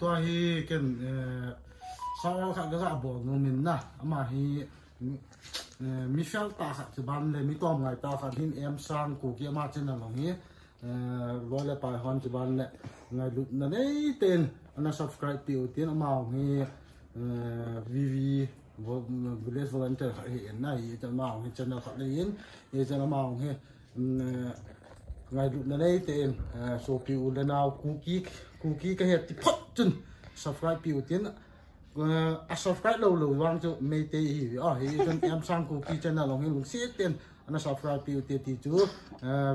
ตัวฮีกันสาวขัดก็บอกงมินนะอามาฮีมิเชลตาขัดที่บ้านเลยมิตัวไงตาขัดหินเอ็มซังกูเกี่ยมาเช่นนั้นหรอฮีรอยเลยไปฮอนที่บ้านเลยไงลุกนั่นเอ้เต็นอันนั้น subscribe ปิวเต็นอามาฮีวีวี village volunteer hiện nay chân mạo hiện chân khát lên hiện chân mạo hiện ngày lúc này tên số piu lên nào cookie cookie cái hết thì phật chân subscribe piu tiến à subscribe lâu lâu vang cho mấy tê hi à hi chân em sang cookie chân nào hiện lúc xiết tiền anh subscribe piu tê tí chú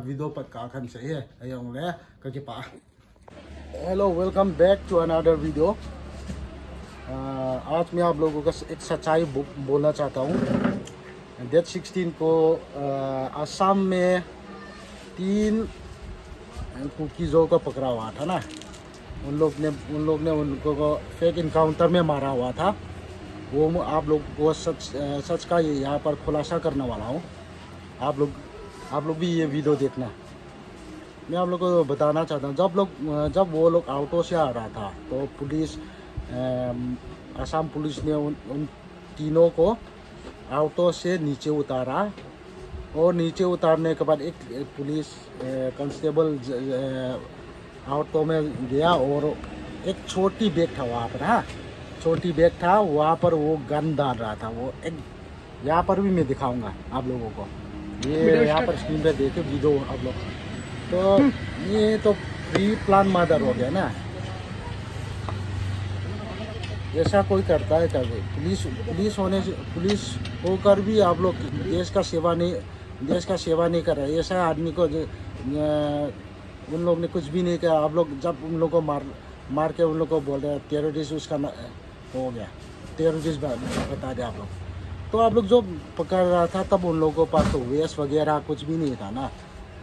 video bắt cả khăn sẽ hay ai ông lẽ cái gì pa Hello, welcome back to another video. आज मैं आप लोगों का एक सच्चाई बोलना चाहता हूँ डेट सिक्सटीन को आसाम में तीन कुकीज़ों को पकड़ा हुआ था ना उन लोग ने उन लोग ने उनको फेक इनकाउंटर में मारा हुआ था। वो आप लोग को सच सच का यहाँ पर खुलासा करने वाला हूँ। आप लोग आप लोग भी ये वीडियो देखना। मैं आप लोग को बताना चाहता हूँ जब लोग जब वो लोग ऑटो से आ रहा था तो पुलिस असम पुलिस ने उन, उन तीनों को ऑटो से नीचे उतारा और नीचे उतारने के बाद एक पुलिस कांस्टेबल ऑटो में गया और एक छोटी बैग था वहाँ पर हाँ। छोटी बैग था वहाँ पर वो गन डाल रहा था वो एक यहाँ पर भी मैं दिखाऊँगा आप लोगों को। ये यहाँ पर स्क्रीन पे देखे वीडियो आप लोग। तो ये तो प्री प्लान मर्डर हो गया ना। ऐसा कोई करता है कभी पुलिस पुलिस होने से पुलिस होकर भी आप लोग देश का सेवा नहीं देश का सेवा नहीं कर रहे। ऐसा आदमी को उन लोग ने कुछ भी नहीं किया। आप लोग जब उन लोग को मार मार के उन लोग को बोल रहे टेररिस्ट उसका हो गया। टेररिस्ट बता दें आप लोग। तो आप लोग जो पकड़ रहा था, तब उन लोगों के पास तो वेस्ट वगैरह कुछ भी नहीं था ना।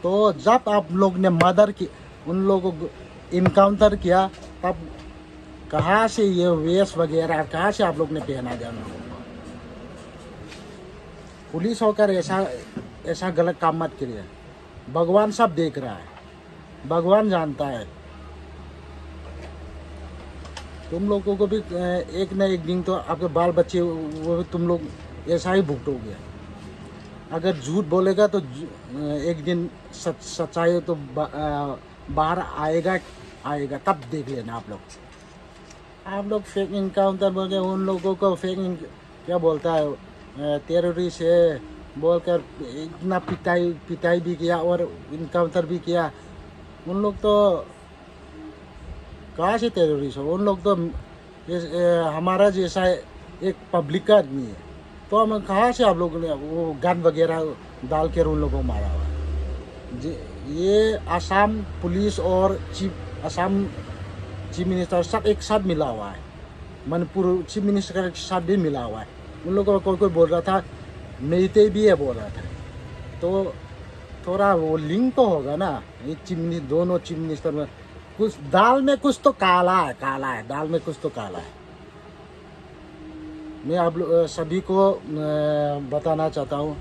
तो जब आप लोग ने मदर की, उन लोगों को इनकाउंटर किया, तब कहाँ से ये वेस वगैरह, कहाँ से आप लोग ने पहना दिया पुलिस होकर ऐसा ऐसा गलत काम मत करिए। भगवान सब देख रहा है। भगवान जानता है। तुम लोगों को भी एक न एक दिन तो आपके बाल बच्चे, वो भी तुम लोग ऐसा ही भुगतोगे। अगर झूठ बोलेगा तो एक दिन सच, सच्चाई तो बाहर आएगा आएगा, तब देख लेना आप लोग। आप लोग फेक इनकाउंटर बोल के उन लोगों को फेक क्या बोलता है टेररिस्ट है, बोलकर इतना पिटाई पिटाई भी किया और इनकाउंटर भी किया। उन लोग तो कहाँ से टेररिस्ट हो। उन लोग तो हमारा जैसा एक पब्लिक का आदमी है। तो हम कहाँ से आप लोगों ने वो गन वगैरह डाल कर उन लोगों को मारा हुआ। ये आसाम पुलिस और चीफ, आसाम चीफ मिनिस्टर सब एक साथ मिला हुआ है। मणिपुर चीफ मिनिस्टर के साथ भी मिला हुआ है। उन लोगों को कोई कोई बोल रहा था मेते भी है बोल रहा था। तो थोड़ा वो लिंक तो होगा ना। ये चिमनी, दोनों चिमनी स्तर में कुछ, दाल में कुछ तो काला है काला है, दाल में कुछ तो काला है। मैं आप लोग सभी को बताना चाहता हूँ,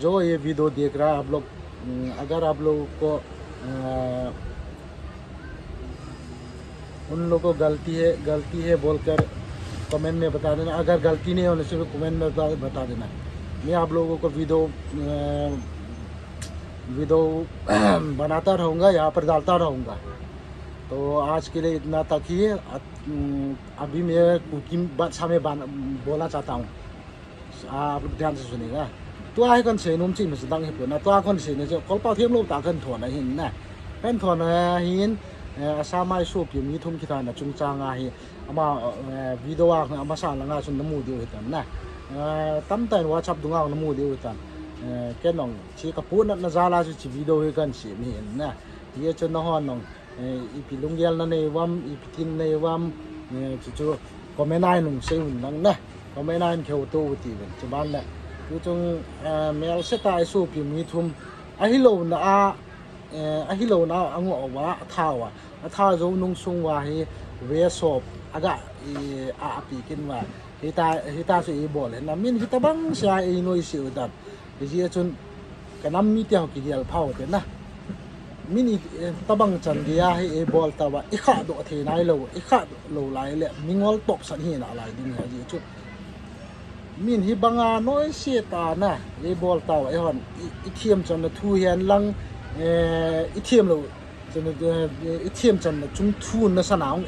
जो ये वीडियो देख रहा है, आप लोग, अगर आप लोगों को उन लोगों को गलती है गलती है बोलकर कमेंट में बता देना। अगर गलती नहीं होने से कमेंट में बता देना। मैं आप लोगों को वीडियो वीडियो बनाता रहूँगा, यहाँ पर डालता रहूँगा। तो आज के लिए इतना तक ही अभी मैं कुकिंग बादशाह में बोलना चाहता हूँ। आप ध्यान से सुनेगा तो आए कन से? नुम ची में से दंग ना तो आ कन से ने कल पाव थेम लोग? ताकन थोना हिन ना। पेन थोना हिन asamai so pi mi thum kita na chung cha nga hi ama video wa ama sa la nga sun namu dio hitan na tam tan wa chap dunga namu Ờ, cái nòng chỉ cái bún nó ra là chỉ video hơi gần chỉ miền nè. Thì cho nó hòn nòng ờ, ipi lung gel nó này vam ipi tin này vam ờ, chú chú comment này nung xây hùng năng nè có mấy này kêu tu thì vẫn cho bạn nè. Chú chung mail sẽ tại số pi mi thum. Ahilo anh a ahilo na anh à ngọ quá thao à thao rồi à nung sung wa hi ve sop aga à a api kin wa hita hita sẽ bỏ lên, na min hita bang sa i noi si udat cái gì chun cái năm mi tiêu ki dial phao thế na mini eh, tabang chan dia he eh, e bol tawa i kha do the nai lo i kha lo lai le, mingol top san hi na lai ding ha ji chu min hi banga noi se ta na e bol tawa e hon, i thiam chan na thu hian lang e i thiam lo, chan i thiam chan na chung thu na sanang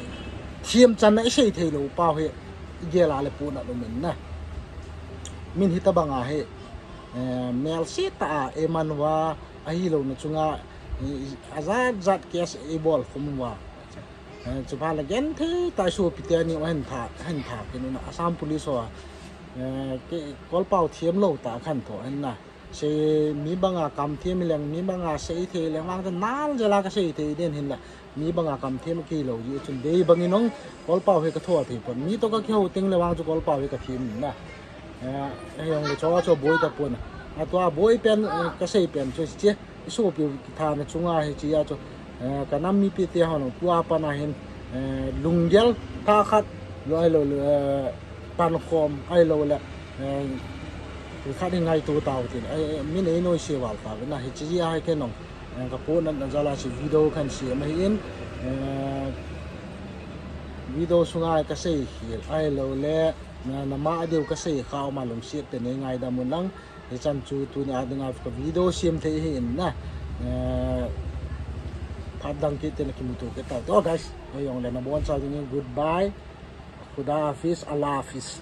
thiam chan na i sei thei lo pa he ge la le pu na lo min na. Min hi tabanga he mel se ta e manwa a hi lo na chunga azat zat kes ebol khumwa chupa la gen the ta su pitia ni han tha han tha ke na asam police wa ke kol pau thiam lo ta khan tho an na se mi banga kam thiam leng mi banga se the leng wang ta nal jala ka se the den hin la mi banga kam thiam ki lo ji chun dei bangi nong kol pau he ka tho thi pon mi to ka kheu ting le wang chu kol pau he ka thiam na Ờ, ai ông cho cho bôi tập quân à to bôi pen cái xây pen cho chứ số biểu thà này chúng ai chỉ cho. Ờ, cái năm mi pt họ nó qua pan này hen. Ờ, Lung gel ta khát rồi rồi pan khom ai rồi là khát đi ngay tụ tàu thì mình ấy nói xíu vào cái này. Hết chỉ ai cái nòng. Cái phố nó ra là chỉ video kan xe mà hiện video xuống ai, cái xây ai rồi là na mà điều ka sei khao mà lung siat te ne ngai da mun lang. He chan chú tu na da ngay ka video xem the hiện nè, na. Phat dang tên là kim ki mu tu ke ta. To guys yo yong le na bon sa ni goodbye. Khuda hafiz. Allah hafiz.